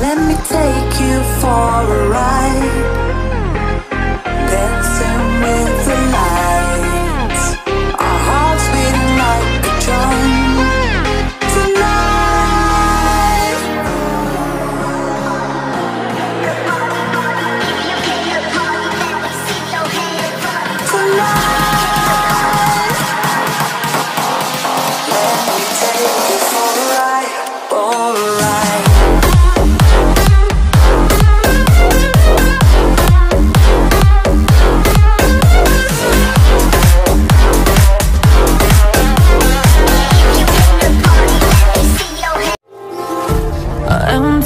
Let me take you for a ride.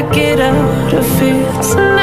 gotta get out of here.